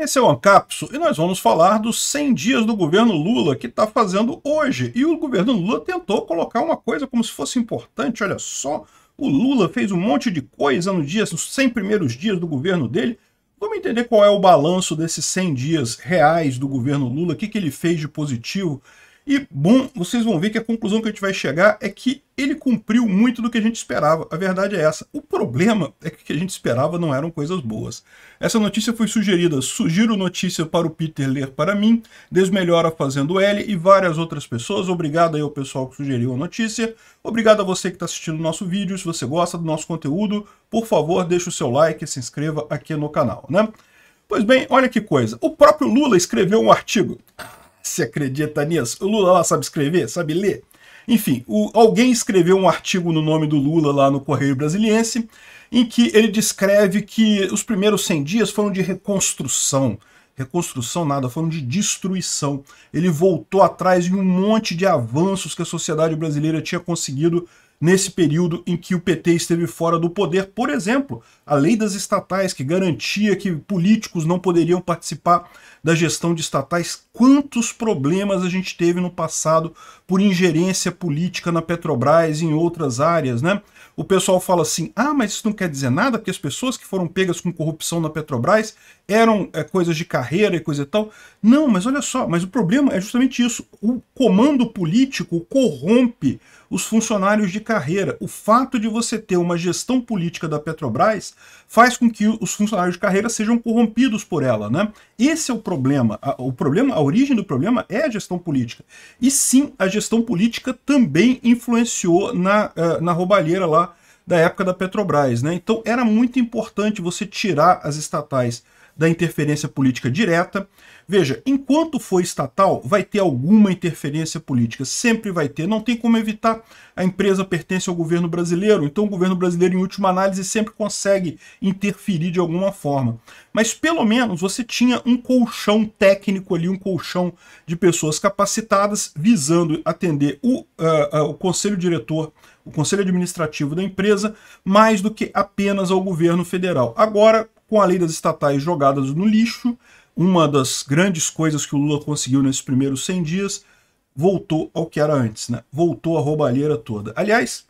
Esse é o Ancapso e nós vamos falar dos 100 dias do governo Lula que está fazendo hoje. E o governo Lula tentou colocar uma coisa como se fosse importante. Olha só, o Lula fez um monte de coisa no dia, nos 100 primeiros dias do governo dele. Vamos entender qual é o balanço desses 100 dias reais do governo Lula, o que, que ele fez de positivo, e, bom, vocês vão ver que a conclusão que a gente vai chegar é que ele cumpriu muito do que a gente esperava. A verdade é essa. O problema é que o que a gente esperava não eram coisas boas. Essa notícia foi sugerida. Sugiro notícia para o Peter ler para mim, Desmelhora Fazendo L e várias outras pessoas. Obrigado aí ao pessoal que sugeriu a notícia. Obrigado a você que está assistindo o nosso vídeo. Se você gosta do nosso conteúdo, por favor, deixe o seu like e se inscreva aqui no canal, né? Pois bem, olha que coisa. O próprio Lula escreveu um artigo se acredita nisso? O Lula lá sabe escrever, sabe ler? Enfim, o, alguém escreveu um artigo no nome do Lula lá no Correio Brasiliense, em que ele descreve que os primeiros 100 dias foram de reconstrução. Reconstrução nada, foram de destruição. Ele voltou atrás em um monte de avanços que a sociedade brasileira tinha conseguido nesse período em que o PT esteve fora do poder. Por exemplo, a lei das estatais, que garantia que políticos não poderiam participar da gestão de estatais. Quantos problemas a gente teve no passado por ingerência política na Petrobras e em outras áreas, né? O pessoal fala assim, ah, mas isso não quer dizer nada, porque as pessoas que foram pegas com corrupção na Petrobras eram é, coisas de carreira e coisa e tal. Não, mas olha só, mas o problema é justamente isso. O comando político corrompe os funcionários de carreira. O fato de você ter uma gestão política da Petrobras faz com que os funcionários de carreira sejam corrompidos por ela, né? Esse é o problema. O problema, a origem do problema é a gestão política. E sim, a gestão política também influenciou na, eh, na roubalheira lá da época da Petrobras, né? Então era muito importante você tirar as estatais da interferência política direta. Veja, enquanto for estatal, vai ter alguma interferência política, sempre vai ter, não tem como evitar. A empresa pertence ao governo brasileiro, então o governo brasileiro, em última análise, sempre consegue interferir de alguma forma. Mas pelo menos você tinha um colchão técnico ali, um colchão de pessoas capacitadas visando atender o, uh, uh, o conselho diretor o conselho administrativo da empresa, mais do que apenas ao governo federal. Agora, com a lei das estatais jogadas no lixo, uma das grandes coisas que o Lula conseguiu nesses primeiros 100 dias, voltou ao que era antes, né? Voltou a roubalheira toda. Aliás,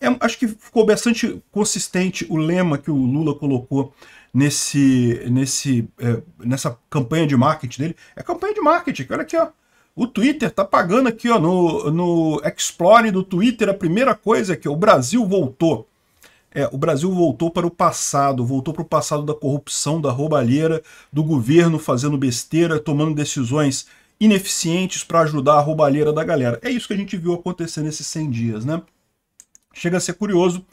é, acho que ficou bastante consistente o lema que o Lula colocou nesse, nesse, é, nessa campanha de marketing dele. É campanha de marketing, olha aqui, ó. O Twitter tá pagando aqui, ó, no, no Explore do Twitter, a primeira coisa é que o Brasil voltou. É, o Brasil voltou para o passado, voltou para o passado da corrupção, da roubalheira, do governo fazendo besteira, tomando decisões ineficientes para ajudar a roubalheira da galera. É isso que a gente viu acontecer nesses 100 dias, né? Chega a ser curioso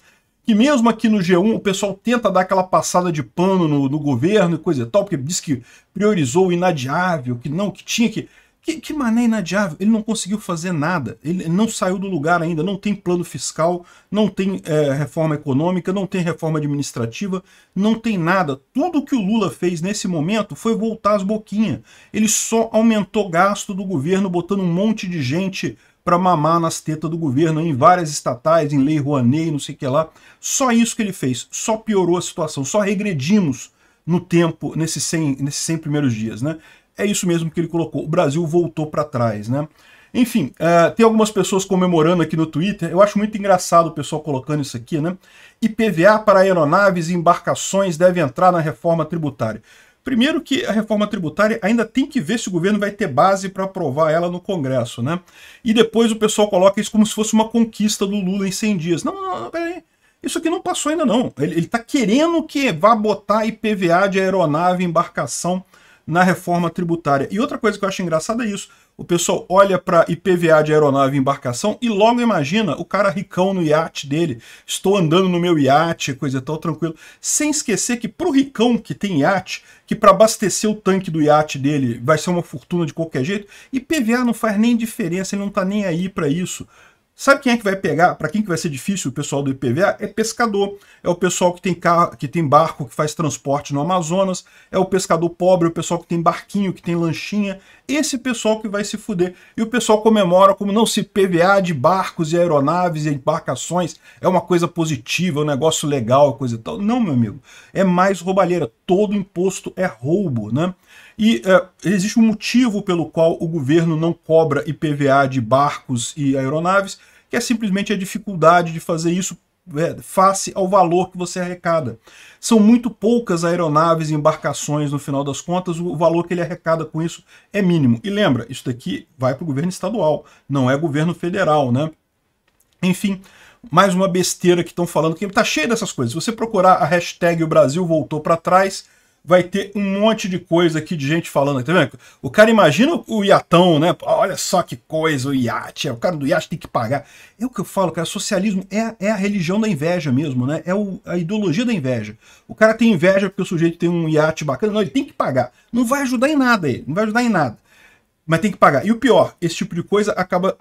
que mesmo aqui no G1 o pessoal tenta dar aquela passada de pano no, no governo e coisa e tal, porque diz que priorizou o inadiável, que não, que tinha que que, que mané inadiável. Ele não conseguiu fazer nada. Ele não saiu do lugar ainda. Não tem plano fiscal, não tem é, reforma econômica, não tem reforma administrativa, não tem nada. Tudo que o Lula fez nesse momento foi voltar as boquinhas. Ele só aumentou gasto do governo, botando um monte de gente para mamar nas tetas do governo, em várias estatais, em lei Rouanet, não sei o que lá. Só isso que ele fez. Só piorou a situação. Só regredimos no tempo, nesses 100, nesses 100 primeiros dias. Né? É isso mesmo que ele colocou. O Brasil voltou para trás, né? Enfim, uh, tem algumas pessoas comemorando aqui no Twitter. Eu acho muito engraçado o pessoal colocando isso aqui, né? IPVA para aeronaves e embarcações deve entrar na reforma tributária. Primeiro que a reforma tributária ainda tem que ver se o governo vai ter base para aprovar ela no Congresso, né? E depois o pessoal coloca isso como se fosse uma conquista do Lula em 100 dias. Não, não, não peraí. Isso aqui não passou ainda não. Ele está querendo que vá botar IPVA de aeronave embarcação na reforma tributária. E outra coisa que eu acho engraçada é isso. O pessoal olha para IPVA de aeronave e embarcação e logo imagina o cara ricão no iate dele. Estou andando no meu iate, coisa tal, tranquilo. Sem esquecer que para o ricão que tem iate, que para abastecer o tanque do iate dele vai ser uma fortuna de qualquer jeito, IPVA não faz nem diferença, ele não está nem aí para isso. Sabe quem é que vai pegar? Para quem que vai ser difícil o pessoal do IPVA? É pescador. É o pessoal que tem carro, que tem barco, que faz transporte no Amazonas. É o pescador pobre, o pessoal que tem barquinho, que tem lanchinha. Esse pessoal que vai se fuder. E o pessoal comemora como não se PVA de barcos e aeronaves e embarcações é uma coisa positiva, um negócio legal, coisa e tal. Não, meu amigo. É mais roubalheira. Todo imposto é roubo, né? E é, existe um motivo pelo qual o governo não cobra IPVA de barcos e aeronaves, que é simplesmente a dificuldade de fazer isso é, face ao valor que você arrecada. São muito poucas aeronaves e embarcações, no final das contas, o valor que ele arrecada com isso é mínimo. E lembra, isso daqui vai para o governo estadual, não é governo federal, né? Enfim, mais uma besteira que estão falando, que está cheio dessas coisas. Se você procurar a hashtag o Brasil voltou para trás, vai ter um monte de coisa aqui de gente falando, tá vendo? O cara imagina o iatão, né? Olha só que coisa, o iate, o cara do iate tem que pagar. É o que eu falo, cara, socialismo é, é a religião da inveja mesmo, né? É o, a ideologia da inveja. O cara tem inveja porque o sujeito tem um iate bacana, não, ele tem que pagar. Não vai ajudar em nada ele, não vai ajudar em nada mas tem que pagar. E o pior, esse tipo de coisa acaba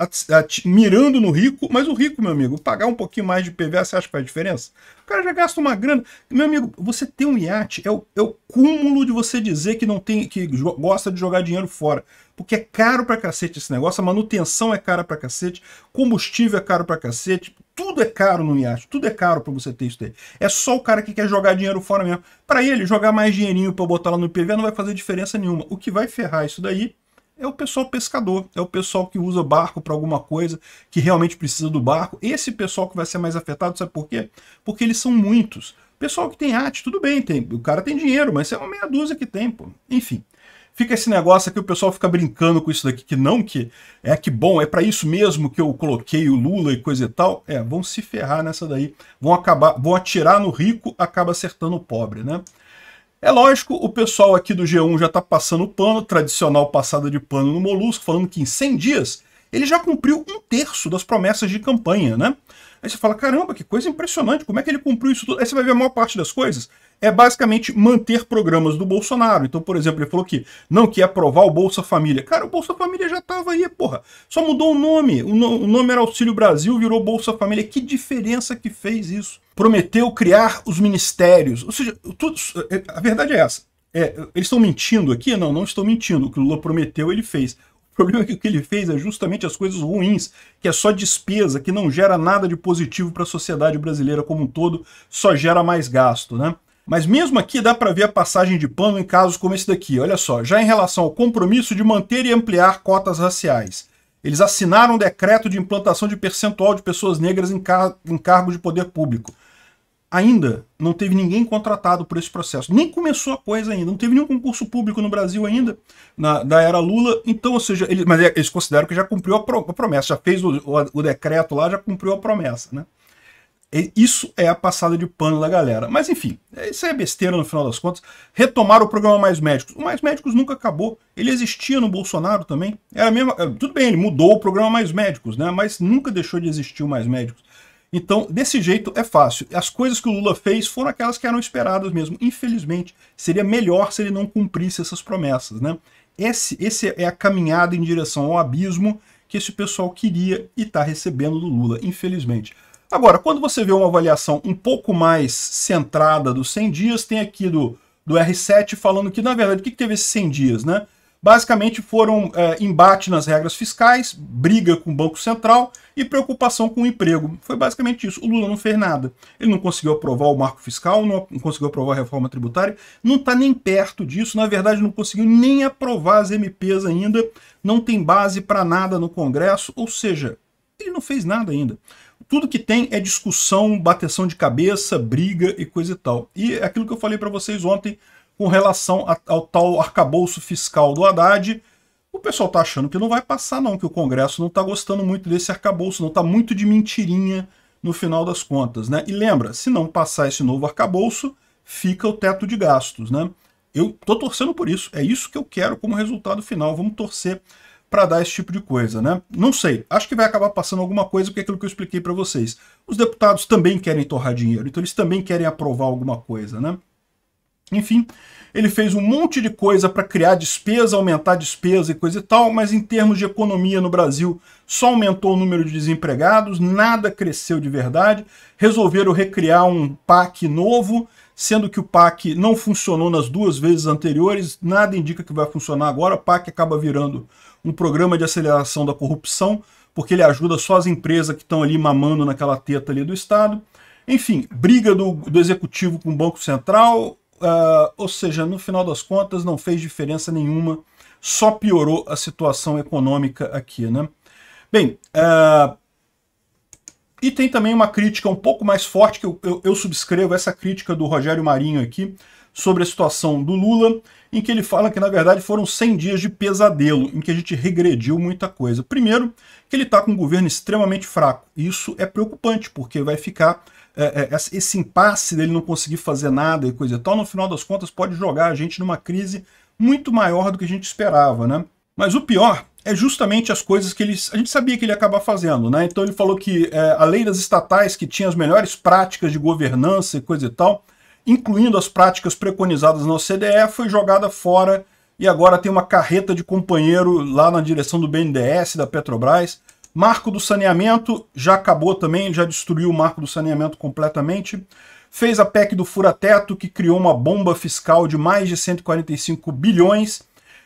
mirando no rico, mas o rico, meu amigo, pagar um pouquinho mais de PVA, você acha que faz diferença? O cara já gasta uma grana. Meu amigo, você ter um iate é o, é o cúmulo de você dizer que não tem, que gosta de jogar dinheiro fora. Porque é caro pra cacete esse negócio, a manutenção é cara pra cacete, combustível é caro pra cacete, tudo é caro no iate, tudo é caro para você ter isso daí. É só o cara que quer jogar dinheiro fora mesmo. Para ele, jogar mais dinheirinho para botar lá no IPVA não vai fazer diferença nenhuma. O que vai ferrar isso daí é o pessoal pescador, é o pessoal que usa barco para alguma coisa, que realmente precisa do barco. Esse pessoal que vai ser mais afetado, sabe por quê? Porque eles são muitos. Pessoal que tem arte, tudo bem, tem, o cara tem dinheiro, mas é uma meia dúzia que tem, pô. Enfim. Fica esse negócio aqui, o pessoal fica brincando com isso daqui, que não, que é que bom, é para isso mesmo que eu coloquei o Lula e coisa e tal. É, vão se ferrar nessa daí. Vão acabar, vão atirar no rico, acaba acertando o pobre, né? É lógico, o pessoal aqui do G1 já está passando pano, tradicional passada de pano no Molusco, falando que em 100 dias ele já cumpriu um terço das promessas de campanha, né? Aí você fala, caramba, que coisa impressionante, como é que ele cumpriu isso tudo? Aí você vai ver a maior parte das coisas é basicamente manter programas do Bolsonaro. Então, por exemplo, ele falou que não quer aprovar o Bolsa Família. Cara, o Bolsa Família já estava aí, porra. Só mudou o nome. O, no, o nome era Auxílio Brasil, virou Bolsa Família. Que diferença que fez isso? Prometeu criar os ministérios. Ou seja, tudo, é, a verdade é essa. É, eles estão mentindo aqui? Não, não estão mentindo. O que o Lula prometeu, ele fez. O problema é que o que ele fez é justamente as coisas ruins, que é só despesa, que não gera nada de positivo para a sociedade brasileira como um todo, só gera mais gasto, né? Mas mesmo aqui dá para ver a passagem de pano em casos como esse daqui. Olha só, já em relação ao compromisso de manter e ampliar cotas raciais. Eles assinaram um decreto de implantação de percentual de pessoas negras em, car em cargos de poder público ainda não teve ninguém contratado por esse processo. Nem começou a coisa ainda. Não teve nenhum concurso público no Brasil ainda, na, da era Lula. Então, ou seja, mas é, eles consideram que já cumpriu a, pro, a promessa, já fez o, o, o, decreto lá, já cumpriu a promessa, né? E isso é a passada de pano da galera. Mas enfim, isso é besteira no final das contas. Retomar o programa Mais Médicos. O Mais Médicos nunca acabou. Ele existia no Bolsonaro também. Era mesmo. É, tudo bem, ele mudou o programa Mais Médicos, né? Mas nunca deixou de existir o Mais Médicos. Então, desse jeito é fácil. As coisas que o Lula fez foram aquelas que eram esperadas mesmo. Infelizmente, seria melhor se ele não cumprisse essas promessas, né? Esse, esse é a caminhada em direção ao abismo que esse pessoal queria e está recebendo do Lula, infelizmente. Agora, quando você vê uma avaliação um pouco mais centrada dos 100 dias, tem aqui do, do R7 falando que, na verdade, o que, que teve esses 100 dias, né? Basicamente foram é, embate nas regras fiscais, briga com o Banco Central e preocupação com o emprego. Foi basicamente isso. O Lula não fez nada. Ele não conseguiu aprovar o marco fiscal, não conseguiu aprovar a reforma tributária, não está nem perto disso. Na verdade, não conseguiu nem aprovar as MPs ainda, não tem base para nada no Congresso, ou seja, ele não fez nada ainda. Tudo que tem é discussão, bateção de cabeça, briga e coisa e tal. E é aquilo que eu falei para vocês ontem com relação ao tal arcabouço fiscal do Haddad, o pessoal está achando que não vai passar não, que o Congresso não está gostando muito desse arcabouço, não está muito de mentirinha no final das contas. Né? E lembra, se não passar esse novo arcabouço, fica o teto de gastos. Né? Eu estou torcendo por isso, é isso que eu quero como resultado final, vamos torcer para dar esse tipo de coisa, né? Não sei, acho que vai acabar passando alguma coisa, porque é aquilo que eu expliquei para vocês. Os deputados também querem torrar dinheiro, então eles também querem aprovar alguma coisa, né? Enfim, ele fez um monte de coisa para criar despesa, aumentar despesa e coisa e tal, mas em termos de economia no Brasil só aumentou o número de desempregados, nada cresceu de verdade. Resolveram recriar um PAC novo, sendo que o PAC não funcionou nas duas vezes anteriores, nada indica que vai funcionar agora. O PAC acaba virando um programa de aceleração da corrupção, porque ele ajuda só as empresas que estão ali mamando naquela teta ali do Estado. Enfim, briga do, do executivo com o Banco Central, Uh, ou seja, no final das contas não fez diferença nenhuma, só piorou a situação econômica aqui, né? Bem, uh, e tem também uma crítica um pouco mais forte, que eu, eu, eu, subscrevo essa crítica do Rogério Marinho aqui, sobre a situação do Lula, em que ele fala que na verdade foram 100 dias de pesadelo, em que a gente regrediu muita coisa. Primeiro, que ele está com um governo extremamente fraco. Isso é preocupante, porque vai ficar é, é, esse impasse dele não conseguir fazer nada e coisa e tal, no final das contas pode jogar a gente numa crise muito maior do que a gente esperava, né? Mas o pior é justamente as coisas que ele, a gente sabia que ele ia acabar fazendo, né? Então ele falou que é, a lei das estatais, que tinha as melhores práticas de governança e coisa e tal, incluindo as práticas preconizadas na OCDE, foi jogada fora e agora tem uma carreta de companheiro lá na direção do BNDES, da Petrobras, Marco do saneamento já acabou também, já destruiu o marco do saneamento completamente. Fez a PEC do fura-teto, que criou uma bomba fiscal de mais de 145 bilhões,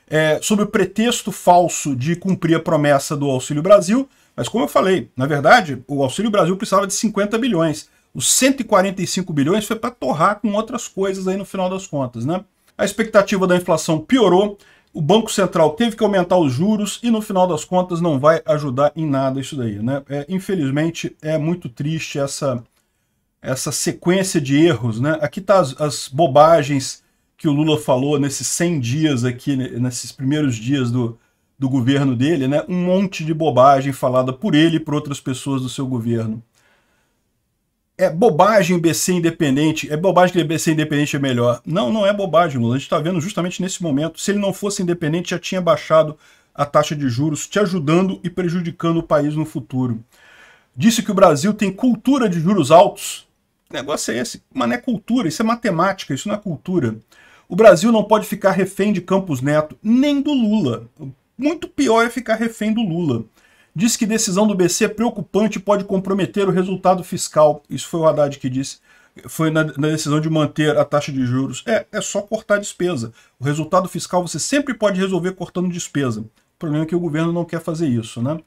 é, sob o pretexto falso de cumprir a promessa do Auxílio Brasil. Mas como eu falei, na verdade, o Auxílio Brasil precisava de 50 bilhões. Os 145 bilhões foi para torrar com outras coisas aí no final das contas, né? A expectativa da inflação piorou o Banco Central teve que aumentar os juros e no final das contas não vai ajudar em nada isso daí. Né? É, infelizmente é muito triste essa, essa sequência de erros. Né? Aqui tá as, as, bobagens que o Lula falou nesses 100 dias aqui, nesses primeiros dias do, do governo dele, né? um monte de bobagem falada por ele e por outras pessoas do seu governo é bobagem BC independente, é bobagem que BC independente é melhor. Não, não é bobagem, Lula. A gente está vendo justamente nesse momento. Se ele não fosse independente, já tinha baixado a taxa de juros, te ajudando e prejudicando o país no futuro. Disse que o Brasil tem cultura de juros altos. Que negócio é esse? Mas não é cultura, isso é matemática, isso não é cultura. O Brasil não pode ficar refém de Campos Neto, nem do Lula. Muito pior é ficar refém do Lula. Diz que decisão do BC é preocupante pode comprometer o resultado fiscal. Isso foi o Haddad que disse. Foi na, na, decisão de manter a taxa de juros. É, é só cortar despesa. O resultado fiscal você sempre pode resolver cortando despesa. O problema é que o governo não quer fazer isso, né?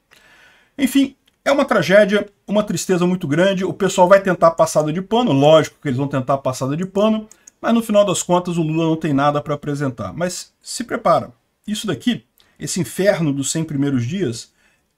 Enfim, é uma tragédia, uma tristeza muito grande. O pessoal vai tentar passada de pano, lógico que eles vão tentar passada de pano, mas no final das contas o Lula não tem nada para apresentar. Mas se prepara. Isso daqui, esse inferno dos 100 primeiros dias,